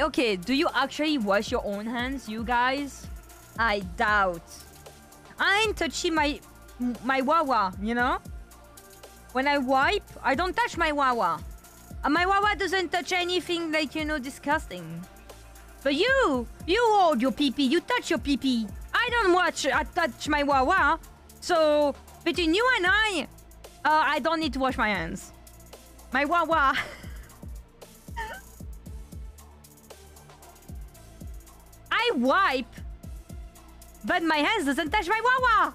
I okay? Do you actually wash your own hands, you guys? I doubt. I ain't touching my my wawa, you know. When I wipe, I don't touch my wawa. And my wawa doesn't touch anything like you know disgusting. But you, you hold your pee pee, you touch your pee pee. I don't watch, I touch my wawa. So between you and I, uh, I don't need to wash my hands. My wawa. Wipe, but my hands doesn't touch my wawa.